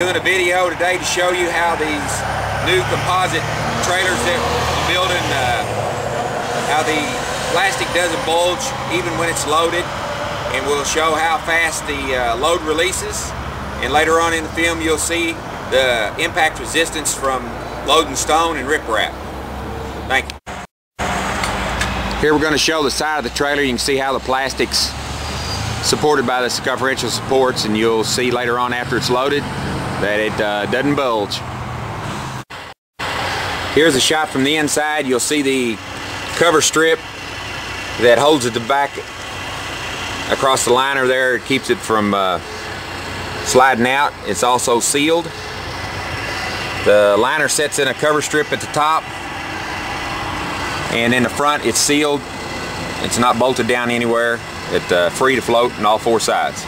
Doing a video today to show you how these new composite trailers that we're building, uh, how the plastic doesn't bulge even when it's loaded and we'll show how fast the uh, load releases and later on in the film you'll see the impact resistance from loading stone and riprap. Thank you. Here we're going to show the side of the trailer. You can see how the plastic's supported by the circumferential supports and you'll see later on after it's loaded that it uh, doesn't bulge. Here's a shot from the inside. You'll see the cover strip that holds it the back across the liner there. It keeps it from uh, sliding out. It's also sealed. The liner sets in a cover strip at the top and in the front it's sealed. It's not bolted down anywhere. It's uh, free to float on all four sides.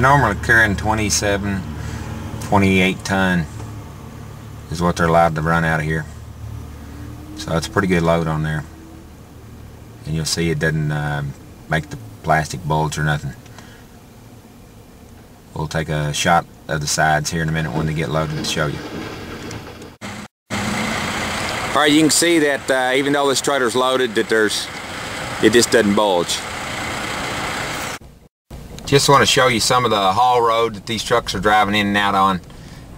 Normally carrying 27, 28 ton is what they're allowed to run out of here. So it's a pretty good load on there. And you'll see it doesn't uh, make the plastic bulge or nothing. We'll take a shot of the sides here in a minute when they get loaded to show you. Alright, you can see that uh, even though this trailer's loaded, that there's, it just doesn't bulge. Just want to show you some of the haul road that these trucks are driving in and out on.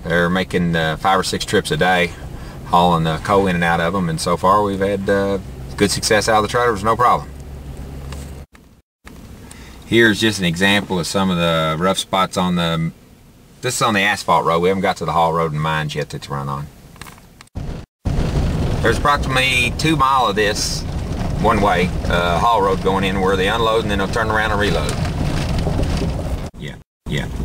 They're making uh, five or six trips a day, hauling the coal in and out of them, and so far we've had uh, good success out of the trailers, no problem. Here's just an example of some of the rough spots on the, this is on the asphalt road. We haven't got to the haul road and mines yet that's run on. There's approximately two mile of this one way uh, haul road going in where they unload and then they'll turn around and reload. Yeah.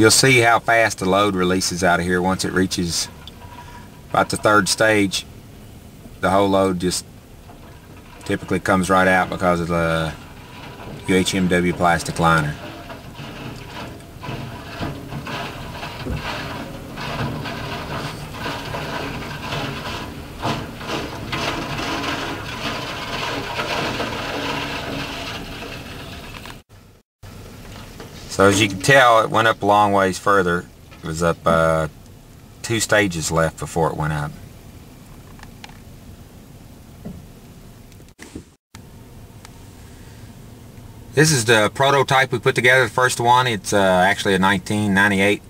You'll see how fast the load releases out of here once it reaches about the third stage. The whole load just typically comes right out because of the UHMW plastic liner. So as you can tell, it went up a long ways further. It was up uh, two stages left before it went up. This is the prototype we put together, the first one. It's uh, actually a 1998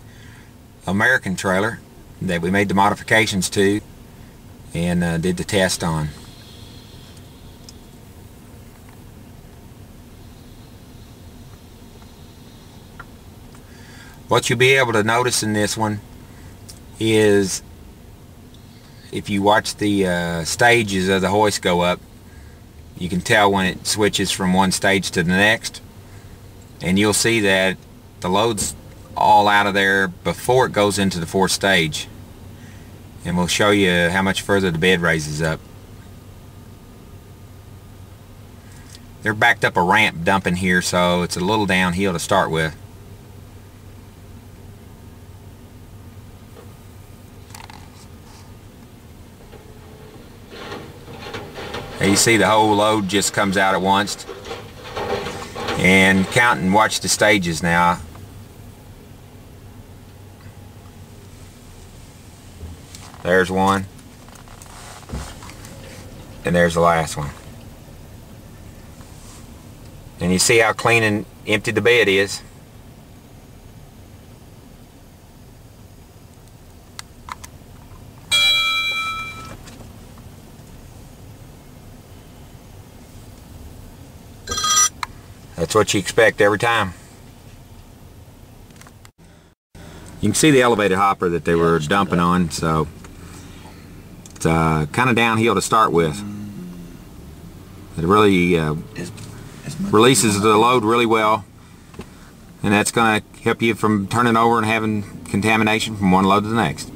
American trailer that we made the modifications to and uh, did the test on. What you'll be able to notice in this one is if you watch the uh, stages of the hoist go up, you can tell when it switches from one stage to the next. And you'll see that the load's all out of there before it goes into the fourth stage. And we'll show you how much further the bed raises up. They're backed up a ramp dumping here, so it's a little downhill to start with. You see the whole load just comes out at once. And count and watch the stages now. There's one. And there's the last one. And you see how clean and empty the bed is. That's what you expect every time. You can see the elevated hopper that they were dumping on, so it's uh, kind of downhill to start with. It really uh, releases the load really well, and that's going to help you from turning over and having contamination from one load to the next.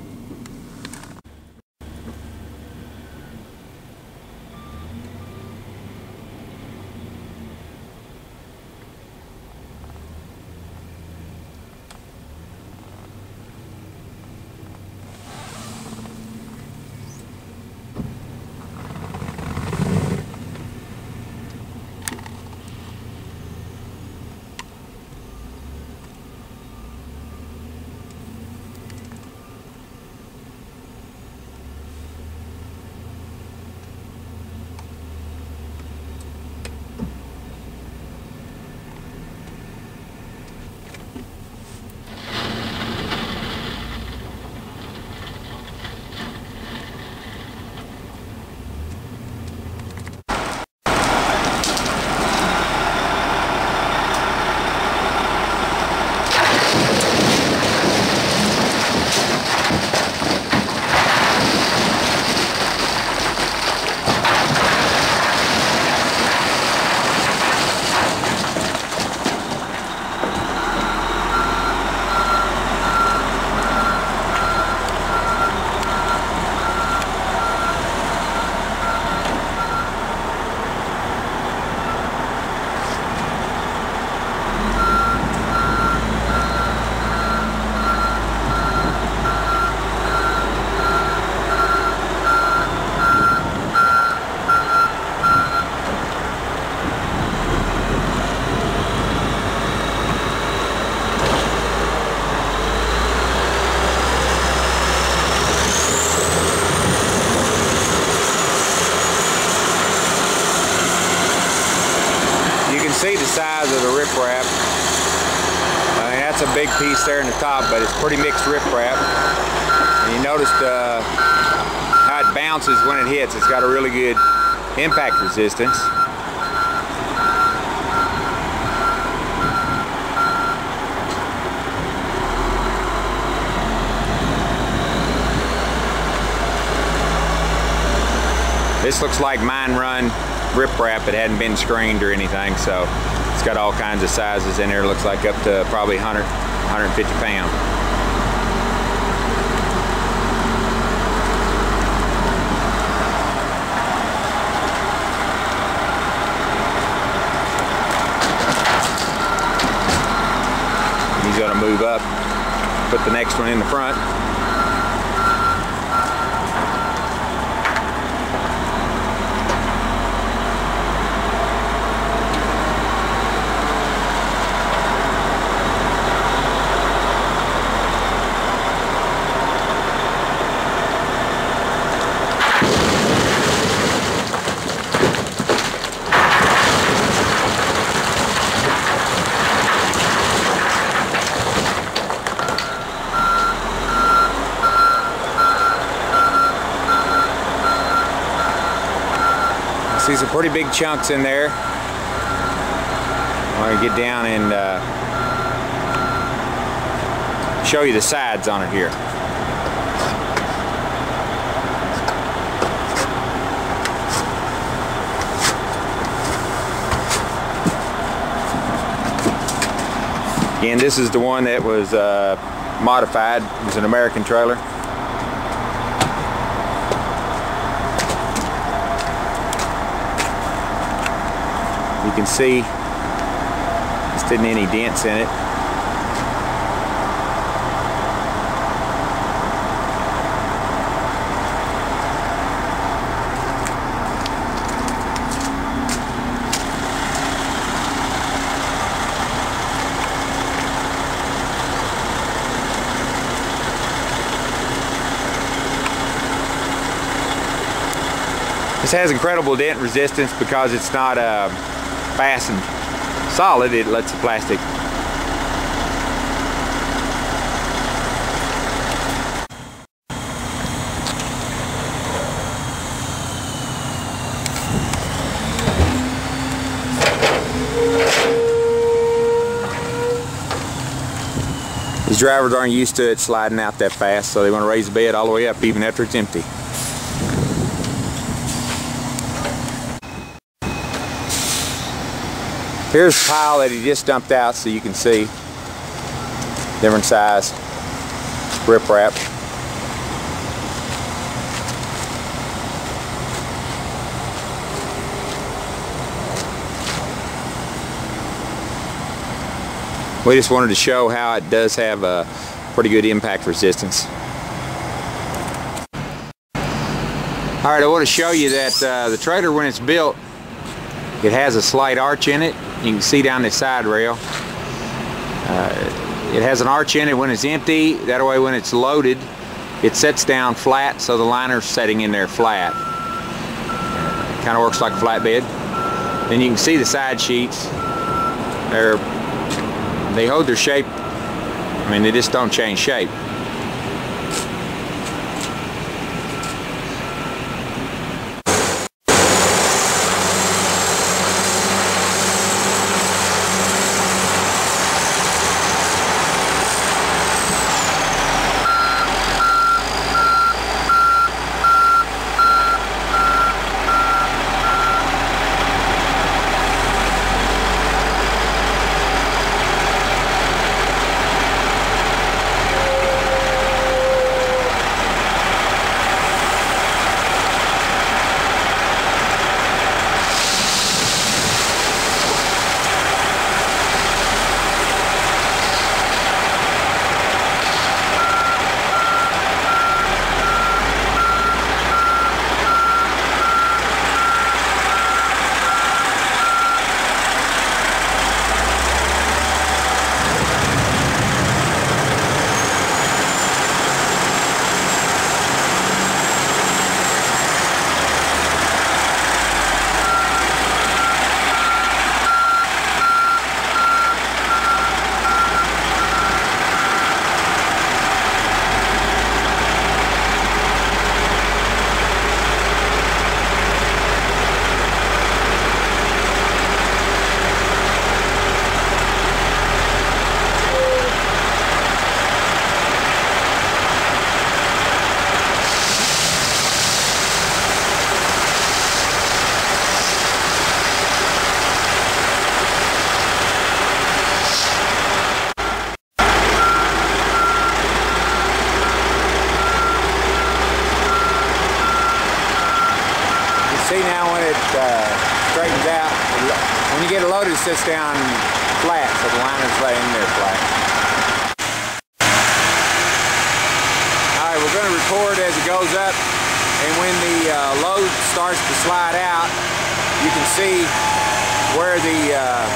Big piece there in the top, but it's pretty mixed riprap. And you notice uh, how it bounces when it hits. It's got a really good impact resistance. This looks like mine run riprap. It hadn't been screened or anything, so it's got all kinds of sizes in there. It Looks like up to probably 100, 150 pound. He's to move up, put the next one in the front. see some pretty big chunks in there. I'm going to get down and uh, show you the sides on it here. Again, this is the one that was uh, modified. It was an American trailer. Can see just didn't any dents in it. This has incredible dent resistance because it's not uh, fastened solid, it lets the plastic These drivers aren't used to it sliding out that fast, so they want to raise the bed all the way up even after it's empty. Here's a pile that he just dumped out so you can see different size riprap. We just wanted to show how it does have a pretty good impact resistance. Alright, I want to show you that uh, the trailer when it's built, it has a slight arch in it. You can see down the side rail. Uh, it has an arch in it when it's empty. That way when it's loaded, it sets down flat so the liner's setting in there flat. Kind of works like a flatbed. Then you can see the side sheets. They're they hold their shape. I mean, they just don't change shape. Straightens out, when you get it loaded, it sits down flat, so the liner's laying there flat. Alright, we're going to record as it goes up, and when the uh, load starts to slide out, you can see where the, uh,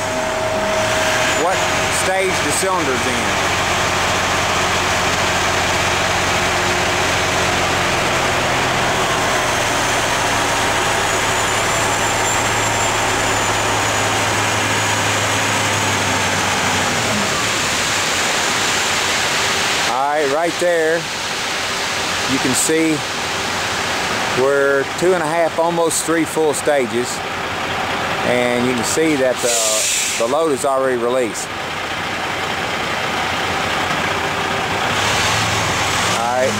what stage the cylinder's in. Right, there, you can see we're two and a half, almost three full stages. And you can see that the, the load is already released. Alright.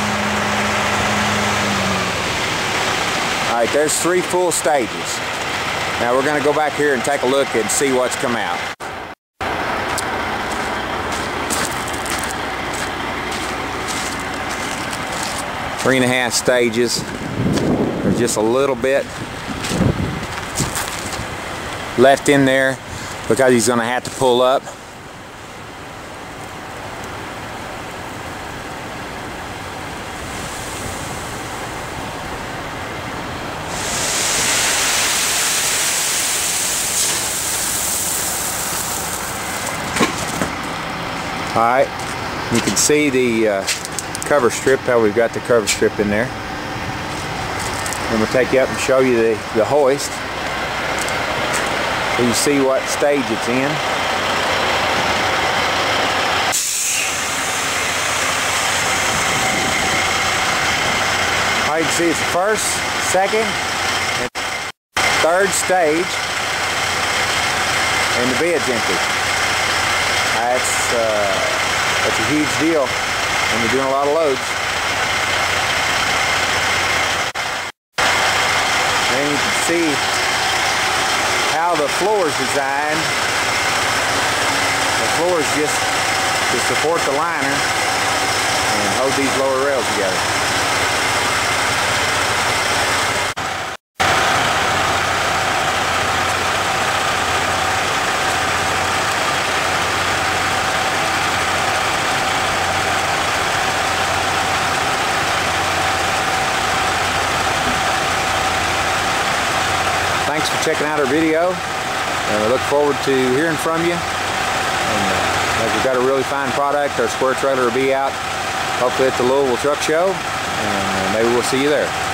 Alright, there's three full stages. Now we're going to go back here and take a look and see what's come out. Three and a half stages. There's just a little bit left in there because he's going to have to pull up. Alright, you can see the uh, cover strip, how we've got the cover strip in there. I'm going to take you up and show you the, the hoist. So you see what stage it's in. You can see it's first, second, and third stage, and the bed's empty. That's, uh, that's a huge deal when you're doing a lot of loads. And you can see how the floor is designed. The floor is just to support the liner and hold these lower rails together. Checking out our video. And we look forward to hearing from you. And uh, we've got a really fine product. Our square trailer will be out hopefully at the Louisville Truck Show. And maybe we'll see you there.